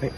はい。